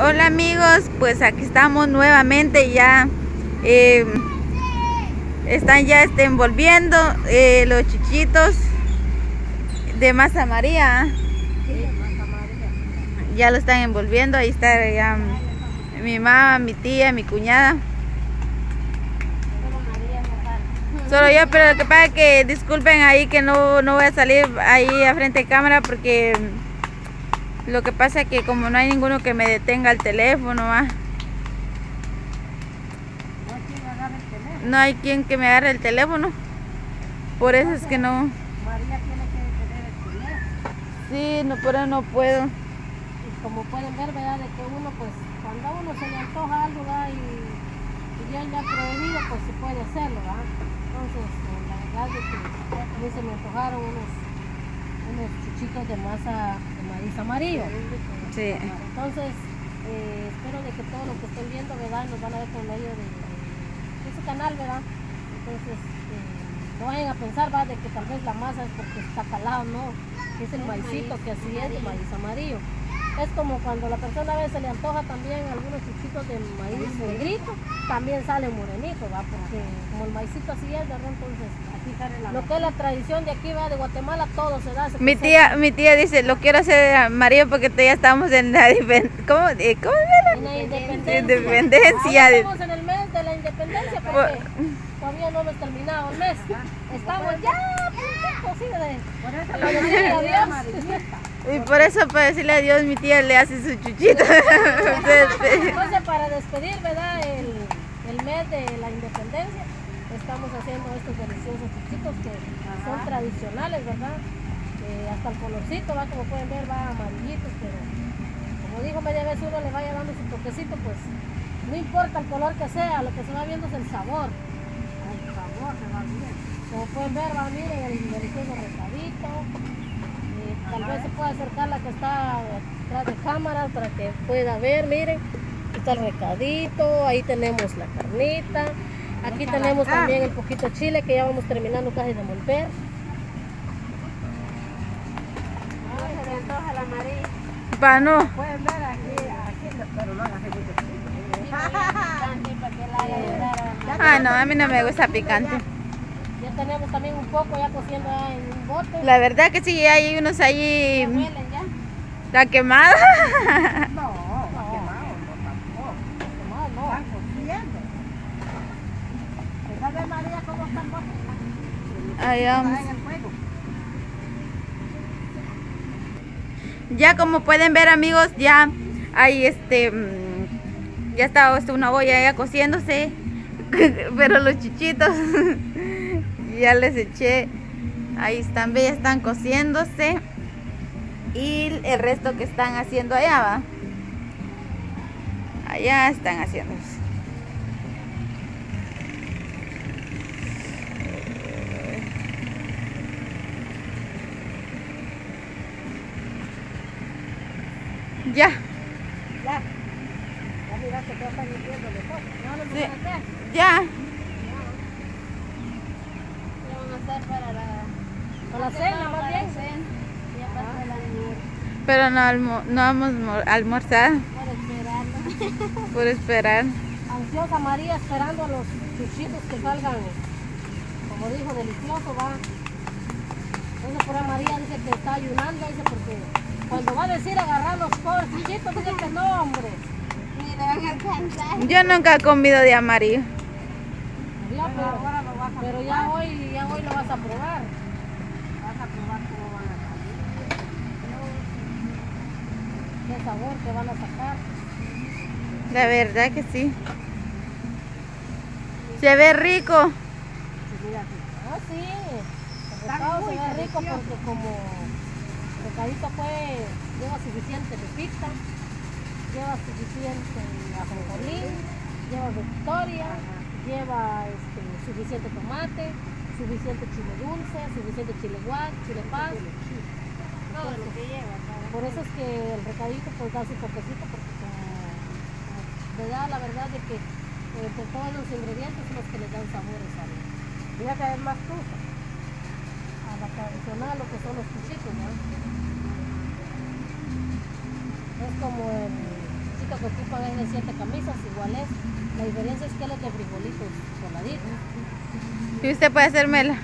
Hola amigos, pues aquí estamos nuevamente ya. eh, están ya este, envolviendo eh, los chichitos de masa María. Ya lo están envolviendo, ahí está ya mi mamá, mi tía, mi cuñada. Solo yo, pero lo que pasa es que disculpen ahí que no, no voy a salir ahí a frente de cámara porque lo que pasa es que como no hay ninguno que me detenga el teléfono, no hay quien que me agarre el teléfono. Por eso es que no. María tiene que tener el teléfono. Sí, no, por eso no puedo. Y como pueden ver, ¿verdad? De que uno, pues, cuando a uno se le antoja algo, ¿verdad? Y, y ya ya prohibido, pues se puede hacerlo, ¿verdad? Entonces, eh, la verdad es que a mí se me antojaron unos, unos chuchitos de masa de maíz amarillo. Sí. Entonces, eh, espero de que todo lo que estén viendo, ¿verdad? Nos van a ver por medio de, de ese canal, ¿verdad? Entonces, eh, no vayan a pensar, ¿verdad? De que tal vez la masa es porque está calado, no. Es el maicito que así es, el maíz amarillo. Es como cuando la persona a veces se le antoja también algunos chuchitos de maíz negrito, también sale morenito, ¿va? Porque como el maicito así es, ¿verdad? Entonces, aquí la Lo que es la tradición de aquí, ¿va? De Guatemala, todo se da. se Mi tía, mi tía dice, lo quiero hacer amarillo porque ya estamos en la difen- ¿Cómo, ¿cómo? En la independencia. Independencia. Ahora estamos en el mes de la independencia porque todavía no hemos terminado el mes. Estamos ya de... Por decirle adiós. Y por eso para decirle adiós mi tía le hace su chuchito. Entonces, Entonces, para despedir, ¿verdad? El, el mes de la independencia, estamos haciendo estos deliciosos chuchitos que son tradicionales, ¿verdad? Eh, hasta el colorcito, ¿va? Como pueden ver, va amarillitos, pero como dijo media vez uno le vaya dando su toquecito, pues no importa el color que sea, lo que se va viendo es el sabor. El sabor se va bien. Como pueden ver, va, miren el delicioso recadito. Eh, tal vez se pueda acercar la que está detrás de cámaras para que pueda ver, miren. Está el recadito, ahí tenemos la carnita. Aquí tenemos también el poquito chile que ya vamos terminando casi de María. pa' no. Pueden ver aquí, aquí, pero no Ah, no, a mí no me gusta picante. Ya tenemos también un poco ya cociendo en un bote. La verdad que sí, hay unos ahí, la quemada. No, no, quemado, no tampoco. Quemado no. Están cociendo. ¿Sabe María cómo están Ya como pueden ver amigos, ya hay este, mm, ya está este, una olla ya cociéndose, pero los chichitos ya les eché, ahí están, ya están cociéndose. Y el resto que están haciendo allá va, allá están haciéndose. Ya, Ya. Ya miraste que ya están limpiando de todo. ¿Ya van a Sí. empezar a hacer? ya. ¿Qué van a hacer para la... Para la cena, más bien. Y aparte de la Pero no, almo- no vamos a almorzar Por esperarlo. por esperar. Ansiosa María esperando a los chuchitos que salgan, como dijo, delicioso, va. Entonces por María dice que está ayunando, dice, porque cuando va a decir agarrar los pobres chuchitos, dice que no, hombre. Ni van a alcanzar. Yo nunca he comido de amarillo. María, pero, pero ya hoy, ya hoy lo vas a probar. Vas a probar cómo van a salir. Qué sabor que van a sacar. La verdad que sí. Se ve rico. Ah, sí. El se ve rico porque como el recadito pues lleva suficiente pepita, lleva suficiente ajonjolí, lleva victoria, lleva este, suficiente tomate, suficiente chile dulce, suficiente chile guac, chile paz. Todo lo que lleva. Por eso es que el recadito pues da su toquecito porque le da la verdad de que eh, todos los ingredientes son los que le dan sabores a Mira que es más tusa. La tradicional lo que son los cuchitos, ¿no? Es como el ejército que ocupan es de siete camisas, igual es. La diferencia es que él es de frijolitos soladitos. Y usted puede hacerme la-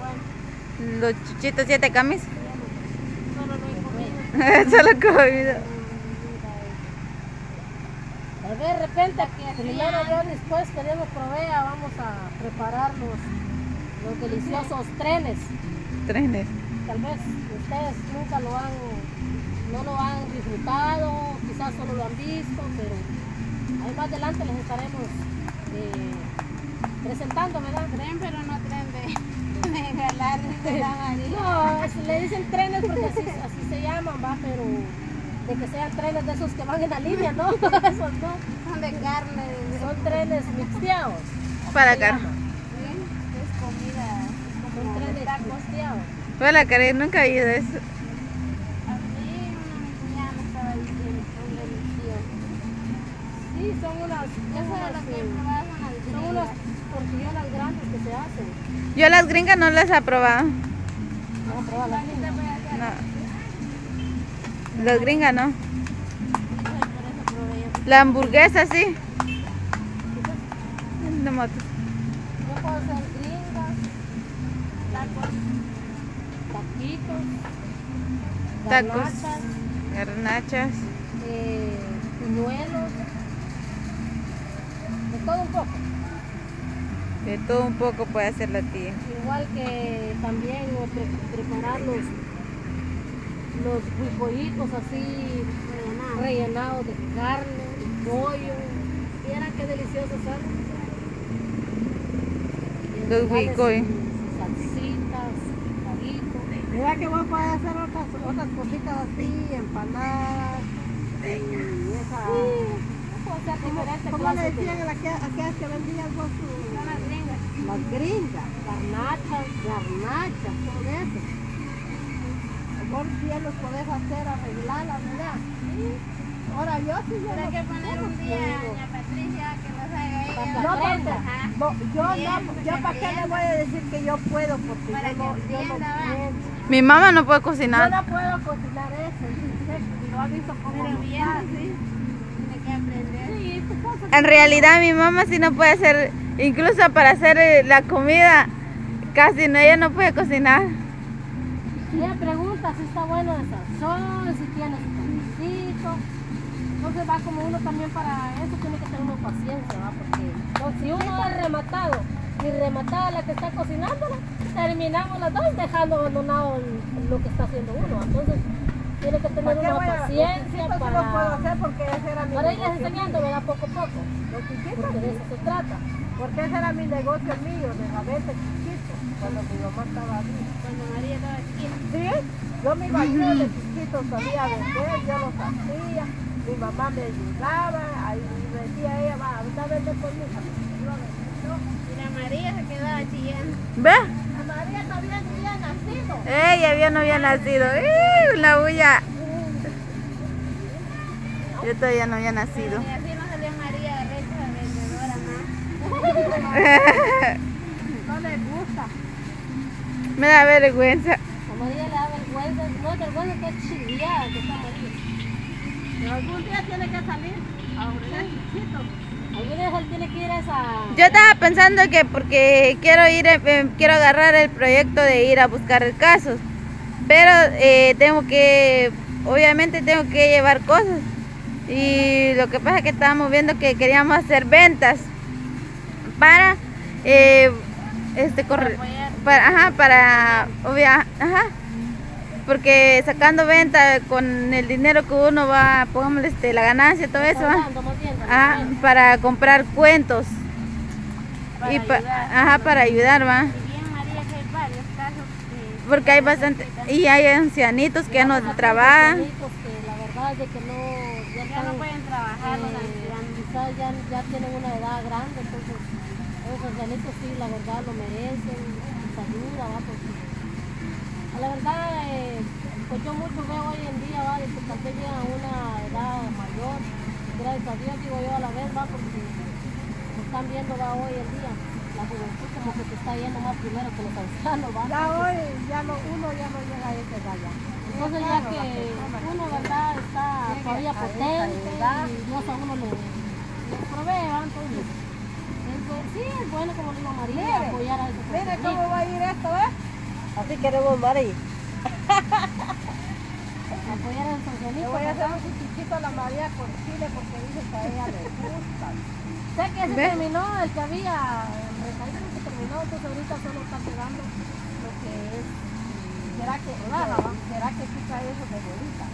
Bueno, los chuchitos siete camisas. solo no he comido. Solo comido. Pero de repente, primero Dios después que Dios nos provea, vamos a preparar los, los deliciosos trenes. Trenes. Tal vez ustedes nunca lo han, no lo han disfrutado, quizás solo lo han visto, pero ahí más adelante les estaremos eh, presentando, ¿verdad? Tren, pero no tren de, de jalar de la María. No, es- le dicen trenes porque así, así se llaman, va, pero de que sean trenes de esos que van en la línea, no, esos no, Son de carne, de, son trenes mixteados. Para. ¿sí? es comida, es Son como trenes tacos. Hola, Karen, nunca he ido a eso. A mí una me estaba diciendo. Sí, son unas, solo unas, lo que he eh, probado son unas gringas. tortillonas grandes que se hacen. Yo las gringas no las he probado. Probar las hacer No. Las gringas no. eso eso. La hamburguesa sí. No moto. Yo puedo hacer gringas, Tacos. taquitos, Tacos. garnachas, Garnachas. eh, puñuelos, de todo un poco. De todo un poco puede hacer la tía. Igual que también pre- preparar los, los así Rellenado. rellenados de carne, pollo. Vieran qué deliciosos son. Los huicoy. Mira que vos podés hacer otras, otras cositas así, empanadas, y esa... O sea, diferentes ¿Cómo le decían a las que, a aquellas que vendían vos sus- Son las gringas. las gringas, garnachas. garnachas, todo eso? Sí los podés hacer, arreglarlas, ¿verdad? Ahora yo sí yo Pero hay no que poner un día a doña Patricia que nos haga ella. No, yo no, yo para qué le voy a decir que yo puedo, porque Para yo no, yo no. Mi mamá no puede Yo cocinar. no puedo cocinar eso, lo ha visto como Pero bien, sí. Tiene que aprender. Sí, En realidad mi mamá sí no puede hacer, incluso para hacer eh, la comida, casi no, ella no puede cocinar. Ella pregunta si está bueno el sazón, si tiene su carnecito. Entonces va como uno también para eso tiene que tener uno paciencia, ¿va? Porque no, si uno es rematado y rematada la que está cocinando, terminamos las dos dejando abandonado lo que está haciendo uno. Entonces tiene que tener ¿Para una a- paciencia los chiquitos sí puedo para, hacer porque ese era mi para irles enseñando. ¿verdad? Poco a poco. Los chiquitos Porque de eso se trata. porque ese era mi negocio mío, de la venta chiquito, cuando mi mamá estaba viva. Cuando María estaba chiquita. ¿Sí? Yo me iba yo de chiquito sabía vender, yo los hacía, mi mamá me ayudaba, ahí me decía ella, va, ahorita vende por mi hija. Yo la vendía. Y la María se quedaba chillando. ¿Ve? La María todavía ni había nacido. Ella ya no había nacido. ¡Eh! La bulla. Yo todavía no había nacido. Y así no salió María de recha vendedora más. No le gusta. Me da vergüenza. A María le da vergüenza, no vergüenza que es chiviada que está María. Pero algún día tiene que salir a ordenar chiquito. Yo estaba pensando que porque quiero ir, eh, quiero agarrar el proyecto de ir a buscar casos, pero eh, tengo que, obviamente tengo que llevar cosas. Y lo que pasa es que estábamos viendo que queríamos hacer ventas para, eh, este, corre- para, ajá, para, obvia, ajá, porque sacando venta con el dinero que uno va, pongámosle este, la ganancia, todo eso, ¿va? Ah, para comprar cuentos. Para y pa- ayudar. ajá, para ayudar, va. Porque hay bastante. Y hay ancianitos que ya no trabajan. ancianitos que la verdad es que no... Ya, ya están, no pueden trabajar los eh, ancianos. quizás ya, ya tienen una edad grande, entonces los ancianitos sí, la verdad lo merecen, les ayuda, ¿va? Porque la verdad, eh, pues yo mucho veo hoy en día, ¿va? De que tal vez llegan a una edad mayor, gracias a Dios digo yo a la vez, ¿va? Porque me están viendo, ¿va? Hoy en día. la juventud como que te está yendo más primero que los ancianos, ¿va? Ya hoy, ya no, uno ya no llega a esa edad ya. Entonces ya que uno, ¿verdad? Está todavía potente y Dios a uno le, le provee, ¿va? Entonces, es bu- sí, es bueno como dijo María, apoyar a esos Mire cómo va a ir esto, ¿eh? Así queremos María. apoyar a Le voy a ¿verdad? un chiquito a la María con chile porque dice que a ella le gusta. Sé que se ¿Ve? terminó el que había en recadito se terminó, entonces ahorita solo está quedando lo que es ¿Será que, Nada. ¿será que pica eso de bolita?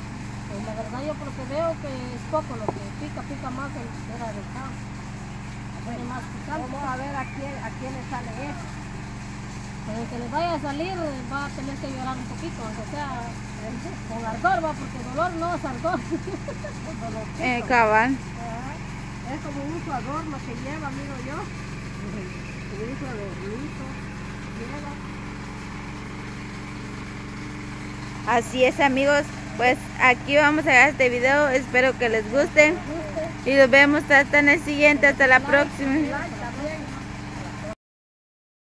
Pues la verdad yo porque veo que es poco lo que pica, pica más el era del campo. Tiene más picante. Vamos a ver a quién, a quién le sale esto. Pero el que le vaya a salir eh, va a tener que llorar un poquito, aunque sea con ardor, va, porque dolor no es ardor. Eh, cabal. Es como un uso adorno que lleva, miro yo. Adornito. Lleva. Así es amigos, pues aquí vamos a dejar este video, espero que les guste y nos vemos hasta en el siguiente, hasta la próxima.